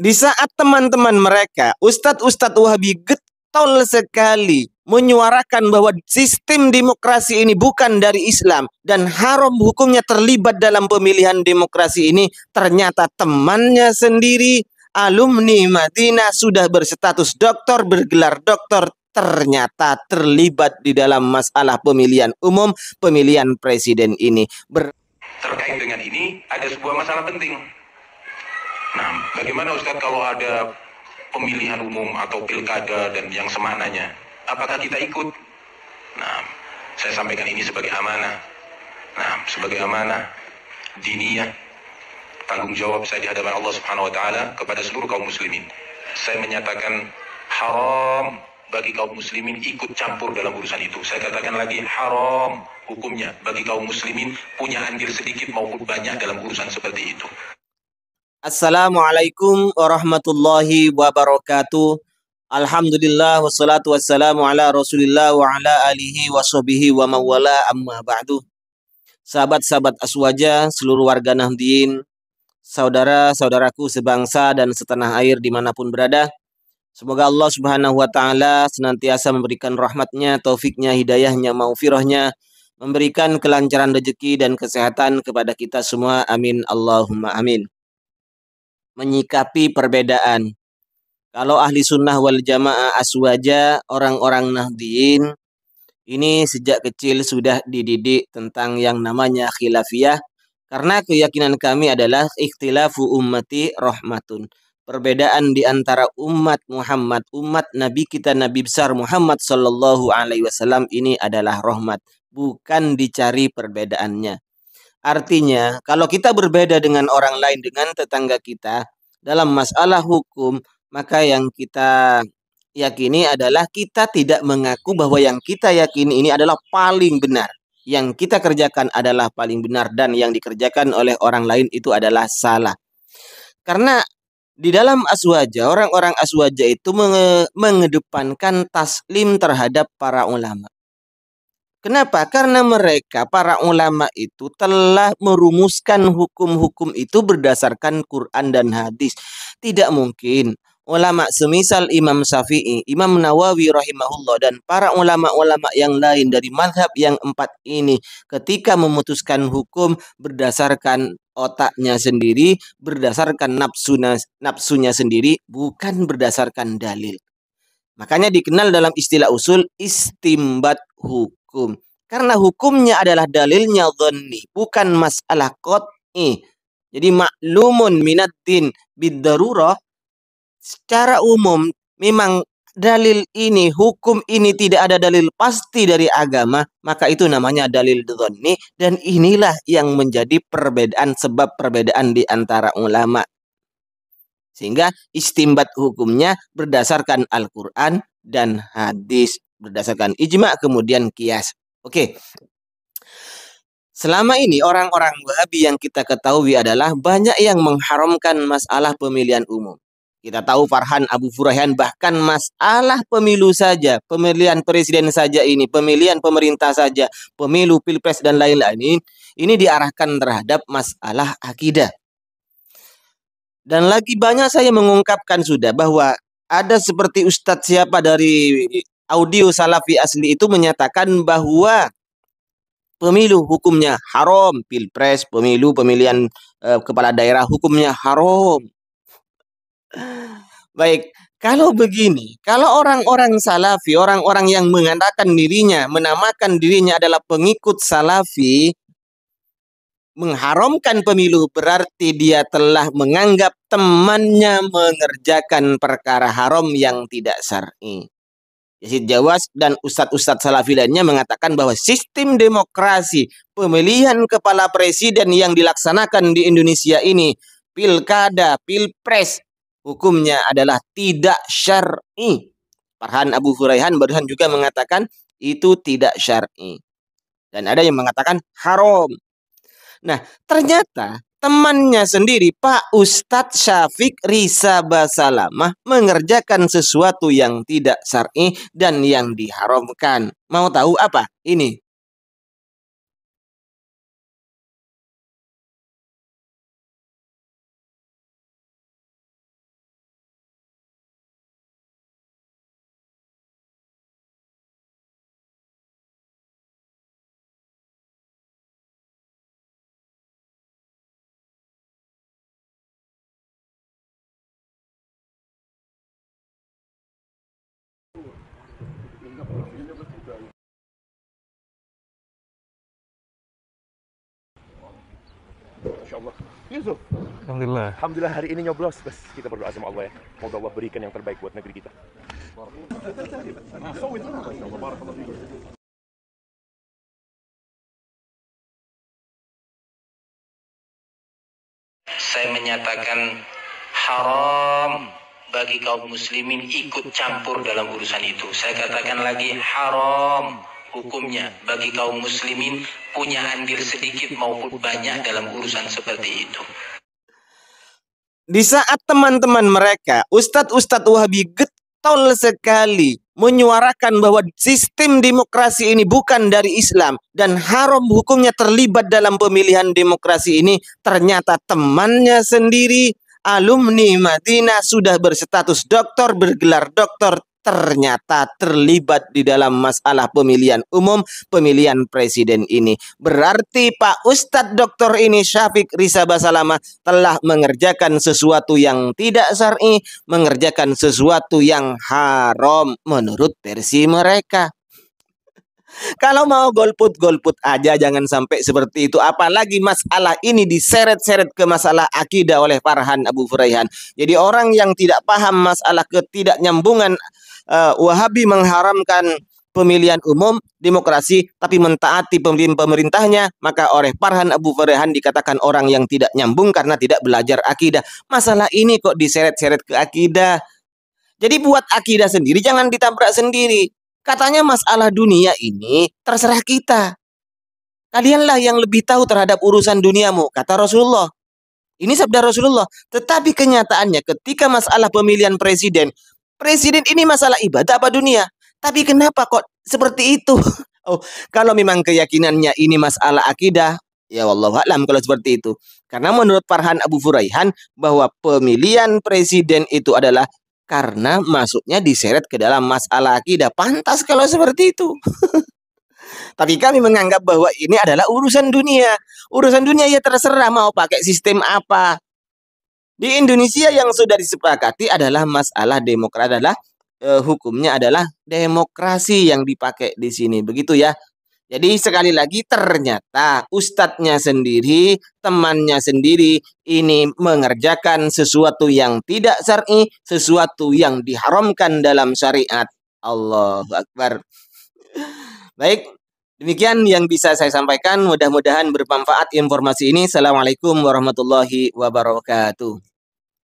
di saat teman-teman mereka, ustadz-ustadz Wahabi getol sekali menyuarakan bahwa sistem demokrasi ini bukan dari Islam dan haram hukumnya terlibat dalam pemilihan demokrasi ini, ternyata temannya sendiri alumni Madinah sudah berstatus doktor, bergelar doktor, ternyata terlibat di dalam masalah pemilihan umum, pemilihan presiden ini. Ber Terkait dengan ini, ada sebuah masalah penting Nah, bagaimana Ustaz kalau ada pemilihan umum atau pilkada dan yang semananya? Apakah kita ikut? Nah, saya sampaikan ini sebagai amanah. Nah, sebagai amanah diniyah tanggung jawab saya di hadapan Allah Subhanahu wa taala kepada seluruh kaum muslimin. Saya menyatakan haram bagi kaum muslimin ikut campur dalam urusan itu. Saya katakan lagi haram hukumnya bagi kaum muslimin punya andil sedikit maupun banyak dalam urusan seperti itu. Assalamualaikum warahmatullahi wabarakatuh. Alhamdulillah wassalatu wassalamu ala Rasulillah wa ala alihi wa sahbihi wa mawala amma ba'du. Sahabat-sahabat Aswaja, seluruh warga Nahdien, saudara-saudaraku sebangsa dan setanah air di mana pun berada. Semoga Allah subhanahu wa ta'ala senantiasa memberikan rahmatnya, taufiknya, hidayahnya, maufirahnya, memberikan kelancaran rezeki dan kesehatan kepada kita semua. Amin. Allahumma amin menyikapi perbedaan. Kalau ahli sunnah wal jamaah aswaja, orang-orang nahdien, ini sejak kecil sudah dididik tentang yang namanya khilafiyah. Karena keyakinan kami adalah ikhtilafu ummati rahmatun. Perbedaan di antara umat Muhammad, umat Nabi kita Nabi besar Muhammad Sallallahu Alaihi Wasallam ini adalah rahmat, bukan dicari perbedaannya. Artinya, kalau kita berbeda dengan orang lain, dengan tetangga kita, dalam masalah hukum, maka yang kita yakini adalah kita tidak mengaku bahwa yang kita yakini ini adalah paling benar. Yang kita kerjakan adalah paling benar dan yang dikerjakan oleh orang lain itu adalah salah. Karena di dalam aswaja, orang-orang aswaja itu mengedepankan taslim terhadap para ulama. Kenapa? Karena mereka para ulama itu telah merumuskan hukum-hukum itu berdasarkan Quran dan hadis. Tidak mungkin ulama semisal Imam Syafi'i, Imam Nawawi rahimahullah dan para ulama-ulama yang lain dari madhab yang empat ini ketika memutuskan hukum berdasarkan otaknya sendiri, berdasarkan nafsunya, nafsunya sendiri, bukan berdasarkan dalil. Makanya dikenal dalam istilah usul istimbat hukum hukum. Karena hukumnya adalah dalilnya dhanni, bukan masalah qat'i. Jadi maklumun minad din bidarurah secara umum memang dalil ini, hukum ini tidak ada dalil pasti dari agama, maka itu namanya dalil dhanni dan inilah yang menjadi perbedaan sebab perbedaan di antara ulama. Sehingga istimbat hukumnya berdasarkan Al-Qur'an dan hadis berdasarkan ijma kemudian kias. Oke. Selama ini orang-orang Wahabi yang kita ketahui adalah banyak yang mengharamkan masalah pemilihan umum. Kita tahu Farhan Abu Furaihan bahkan masalah pemilu saja, pemilihan presiden saja ini, pemilihan pemerintah saja, pemilu pilpres dan lain-lain ini, ini diarahkan terhadap masalah akidah. Dan lagi banyak saya mengungkapkan sudah bahwa ada seperti ustadz siapa dari audio salafi asli itu menyatakan bahwa pemilu hukumnya haram, pilpres, pemilu, pemilihan uh, kepala daerah hukumnya haram. Baik, kalau begini, kalau orang-orang salafi, orang-orang yang mengatakan dirinya, menamakan dirinya adalah pengikut salafi, mengharamkan pemilu berarti dia telah menganggap temannya mengerjakan perkara haram yang tidak syar'i. Yazid Jawas dan ustadz-ustadz salafi lainnya mengatakan bahwa sistem demokrasi pemilihan kepala presiden yang dilaksanakan di Indonesia ini pilkada, pilpres hukumnya adalah tidak syar'i. Farhan Abu Huraihan barusan juga mengatakan itu tidak syar'i. Dan ada yang mengatakan haram. Nah, ternyata temannya sendiri Pak Ustadz Syafiq Risa Basalamah mengerjakan sesuatu yang tidak syar'i dan yang diharamkan. Mau tahu apa? Ini Insyaallah. Yusuf. Alhamdulillah. Alhamdulillah hari ini nyoblos. Bes, kita berdoa sama Allah ya. Semoga Allah berikan yang terbaik buat negeri kita. Saya menyatakan haram bagi kaum muslimin ikut campur dalam urusan itu. Saya katakan lagi haram hukumnya bagi kaum muslimin punya andil sedikit maupun banyak dalam urusan seperti itu. Di saat teman-teman mereka, Ustadz-Ustadz Wahabi getol sekali menyuarakan bahwa sistem demokrasi ini bukan dari Islam dan haram hukumnya terlibat dalam pemilihan demokrasi ini, ternyata temannya sendiri alumni Madinah sudah berstatus doktor, bergelar doktor, ternyata terlibat di dalam masalah pemilihan umum, pemilihan presiden ini. Berarti Pak Ustadz Doktor ini Syafiq Risa Basalama telah mengerjakan sesuatu yang tidak syar'i, mengerjakan sesuatu yang haram menurut versi mereka. Kalau mau golput, golput aja jangan sampai seperti itu. Apalagi masalah ini diseret-seret ke masalah akidah oleh Farhan Abu Furaihan. Jadi orang yang tidak paham masalah ketidaknyambungan uh, Wahabi mengharamkan pemilihan umum demokrasi tapi mentaati pemerintahnya maka oleh Farhan Abu Furaihan dikatakan orang yang tidak nyambung karena tidak belajar akidah. Masalah ini kok diseret-seret ke akidah. Jadi buat akidah sendiri jangan ditabrak sendiri. Katanya masalah dunia ini terserah kita. Kalianlah yang lebih tahu terhadap urusan duniamu, kata Rasulullah. Ini sabda Rasulullah. Tetapi kenyataannya ketika masalah pemilihan presiden, presiden ini masalah ibadah apa dunia? Tapi kenapa kok seperti itu? Oh, kalau memang keyakinannya ini masalah akidah, ya Allah alam kalau seperti itu. Karena menurut Farhan Abu Furaihan bahwa pemilihan presiden itu adalah karena masuknya diseret ke dalam masalah akidah. Pantas kalau seperti itu. Tapi kami menganggap bahwa ini adalah urusan dunia. Urusan dunia ya terserah mau pakai sistem apa. Di Indonesia yang sudah disepakati adalah masalah demokrasi adalah eh, hukumnya adalah demokrasi yang dipakai di sini. Begitu ya. Jadi sekali lagi ternyata ustadznya sendiri, temannya sendiri ini mengerjakan sesuatu yang tidak syar'i, sesuatu yang diharamkan dalam syariat. Allahu Akbar. Baik, demikian yang bisa saya sampaikan. Mudah-mudahan bermanfaat informasi ini. Assalamualaikum warahmatullahi wabarakatuh.